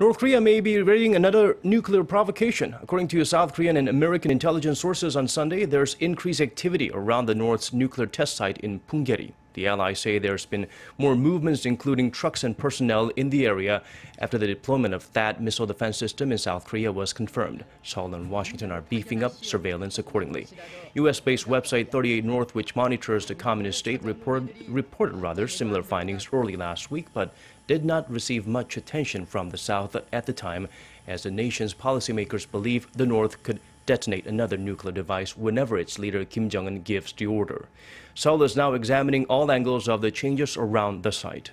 North Korea may be readying another nuclear provocation. According to South Korean and American intelligence sources on Sunday, there's increased activity around the North's nuclear test site in Punggye-ri. The allies say there's been more movements, including trucks and personnel in the area after the deployment of THAAD missile defense system in South Korea was confirmed. Seoul and Washington are beefing up surveillance accordingly. U.S.-based website 38 North, which monitors the communist state, report, reported rather similar findings early last week, but did not receive much attention from the South at the time, as the nation's policymakers believe the North could detonate another nuclear device whenever its leader Kim Jong un gives the order. Seoul is now examining all angles of the changes around the site.